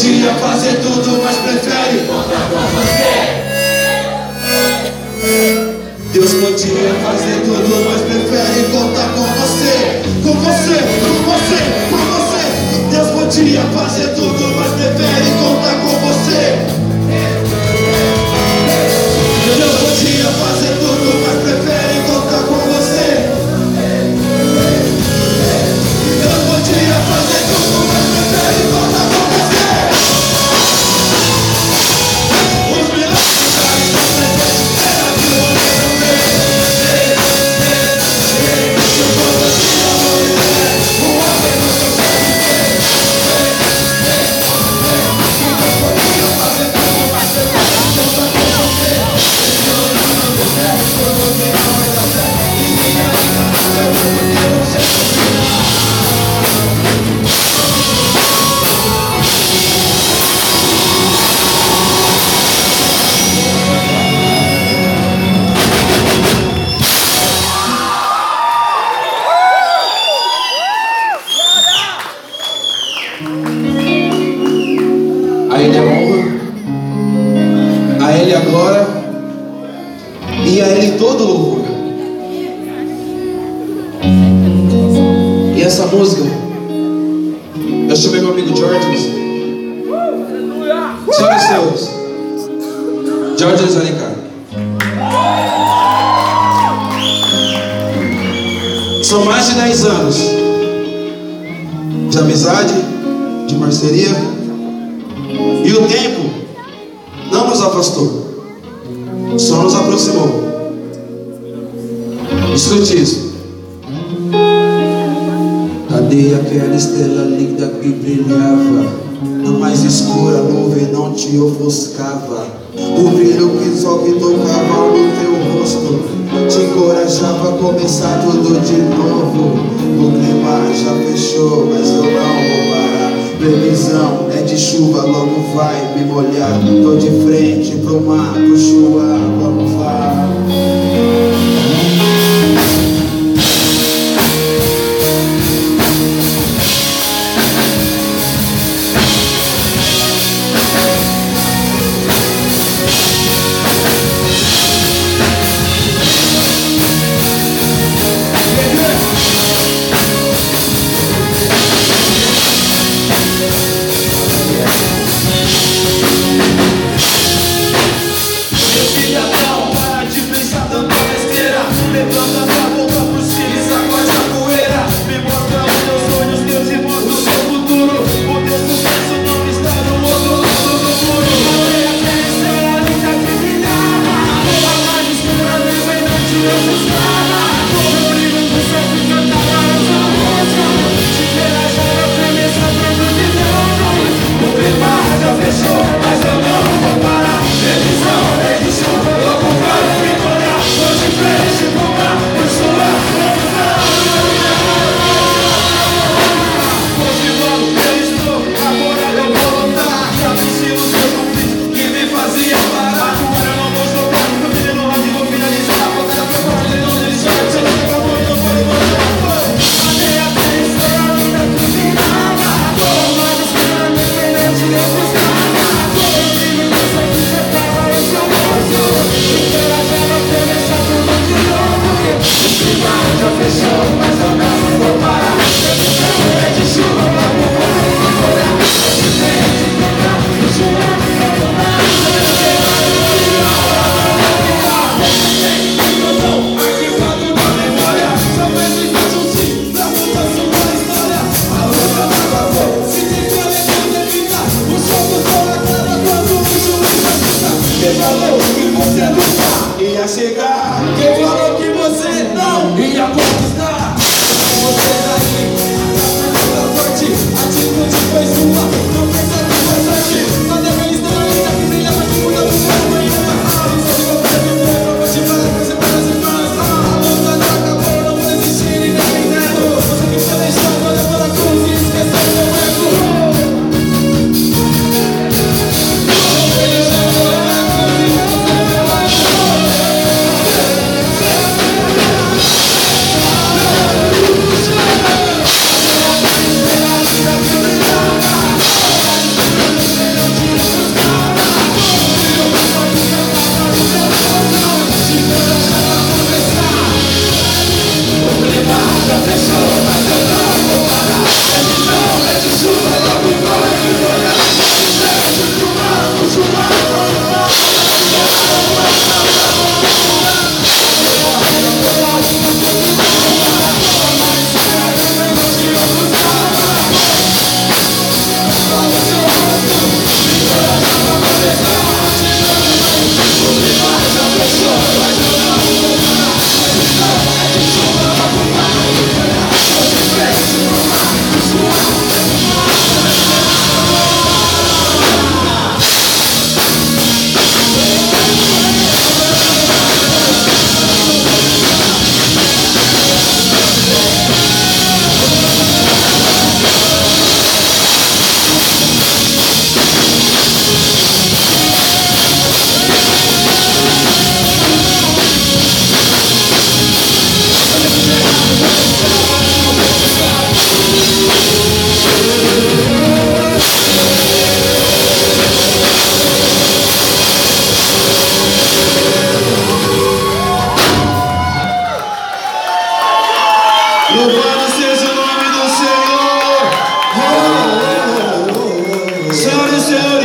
podia fazer tudo, mas prefere contar com você. Deus podia fazer tudo, mas prefere contar com você. Com você, com você, com você. Deus podia fazer tudo, A Ele a honra, a Ele a glória e a Ele todo louvor. E essa música, eu chamei meu amigo George. Senhoras e senhores, George Alencar. São mais de 10 anos de amizade, de parceria. E o tempo não nos afastou, só nos aproximou. Escute isso. Cadê aquela estrela linda que brilhava? Na mais escura nuvem não te ofuscava. O brilho que só que tocava no teu rosto te encorajava a começar tudo de novo. O clima já fechou, mas eu não vou parar. Previsão é de chuva, logo vai me molhar. Tô de frente pro mar, pro chuva, vamos lá.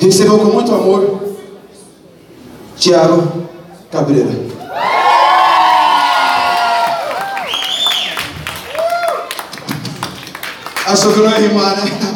Recebeu com muito amor, Tiago Cabreira. Achou que não ia rimar, né?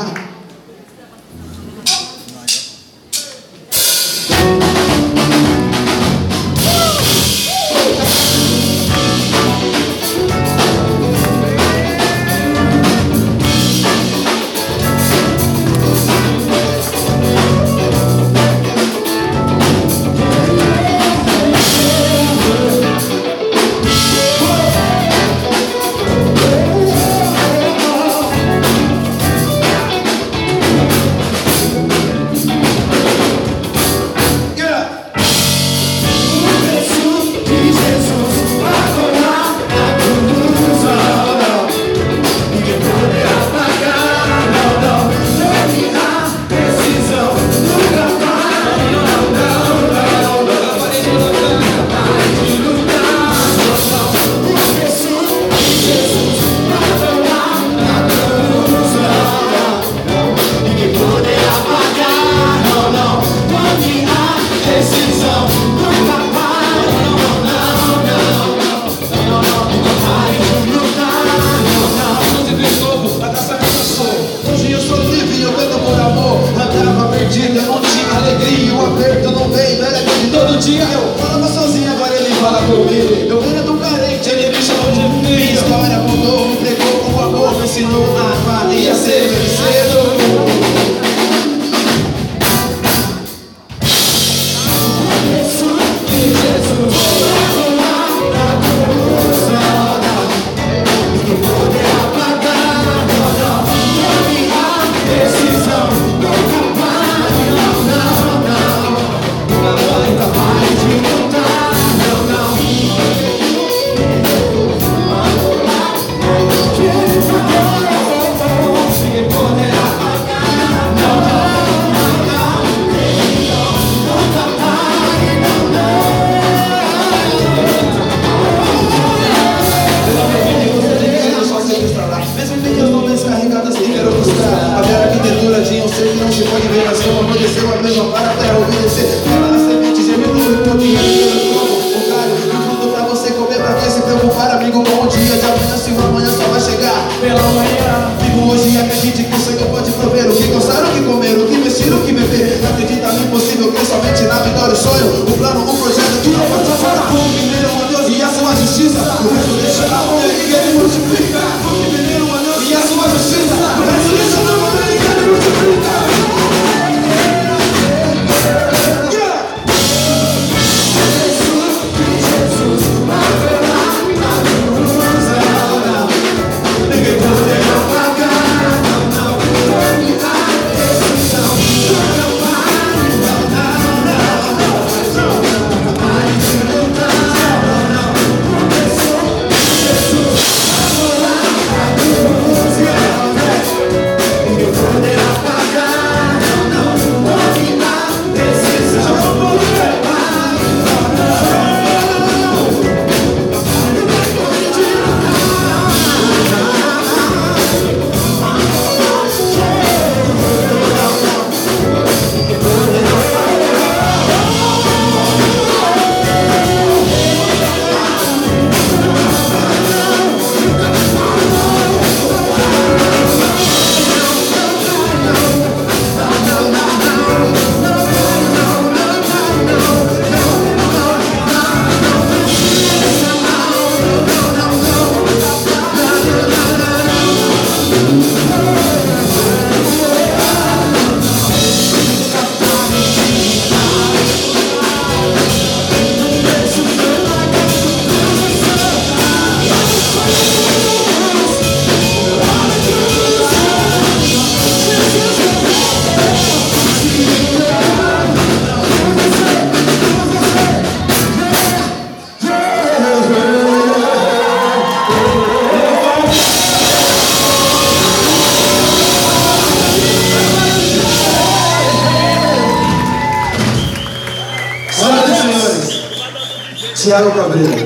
Tiago Cabreira.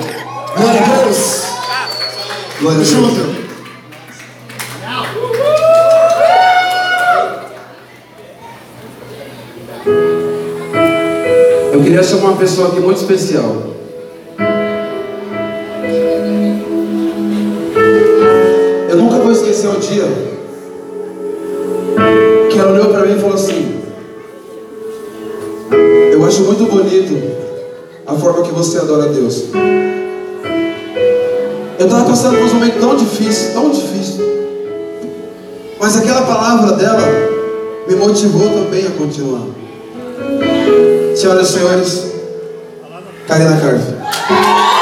Glória a Deus. Glória a Deus. Junto. Eu queria chamar uma pessoa aqui muito especial. Eu nunca vou esquecer o dia adora a Deus. Eu estava passando por um momento tão difícil, tão difícil. Mas aquela palavra dela me motivou também a continuar. Senhoras e senhores, Karina Carve.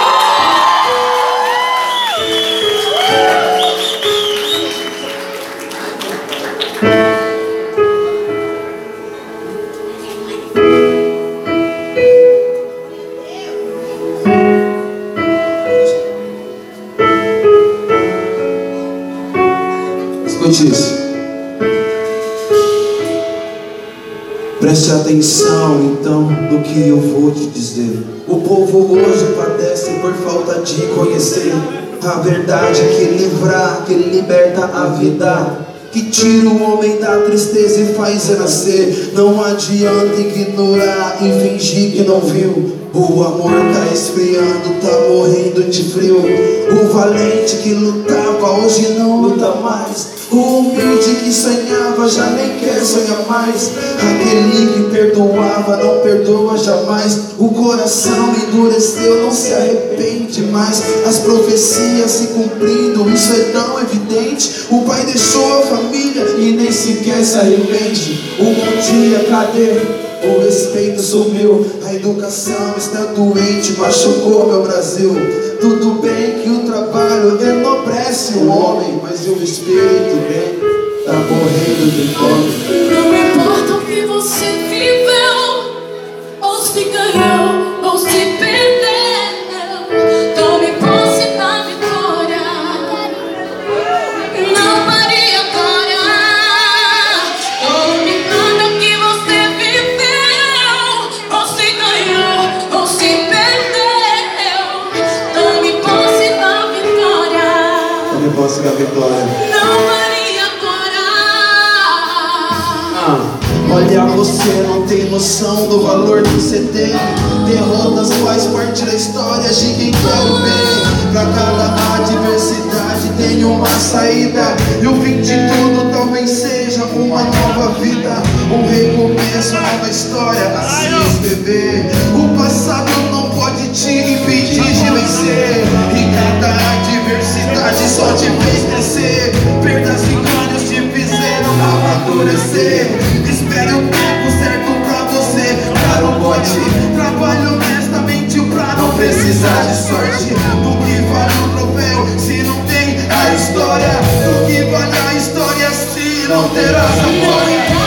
Isso. Preste atenção então no que eu vou te dizer. O povo hoje padece por falta de conhecer a verdade que livra, que liberta a vida. Que tira o homem da tristeza e faz renascer. Não adianta ignorar e fingir que não viu. O amor tá esfriando, tá morrendo de frio. O valente que lutava hoje não luta mais. O humilde que sonhava já nem quer sonhar mais. Aquele que perdoava não perdoa jamais. O coração endureceu, não se arrepende mais. As profecias se cumprindo, isso é tão evidente. O pai deixou a família e nem sequer se arrepende. O bom dia, cadê? O respeito sumiu, a educação está doente, machucou meu Brasil. Tudo bem que o trabalho enobrece o homem, mas o espírito bem tá morrendo de fome. Não importa o que você viveu, ou se ganhou, ou se vitória. Não pare agora. Ah, olha, você não tem noção do valor que você tem. Derrotas faz parte da história de quem quer o bem. Pra cada adversidade tem uma saída. E o fim de tudo talvez seja uma nova vida. Um recomeço, nova história a se escrever. O passado não pode te impedir de vencer. Crescer. Perdas e ganhos te fizeram amadurecer. Espere o tempo certo pra você dar o bote. Trabalhe honestamente pra não precisar de sorte. Do que vale o troféu se não tem a história? Do que vale a história se não terá a glória?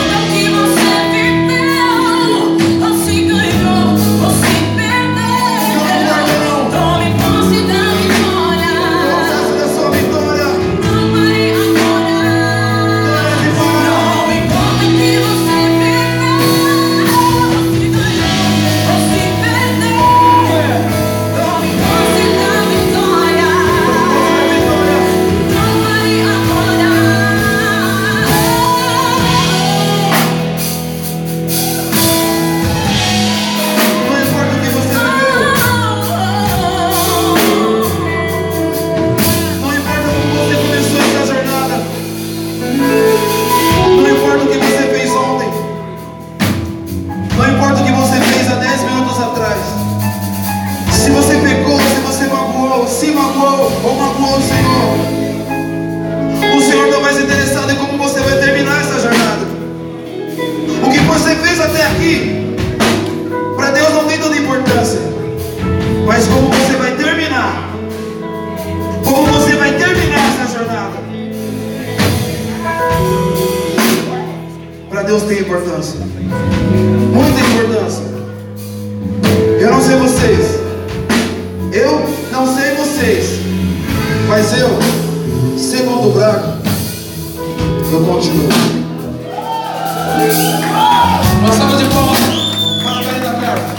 Deus tem importância. Muita importância. Eu não sei vocês. Eu não sei vocês. Mas eu, segundo o eu continuo. Uma salva de palmas para a Karina Carlos.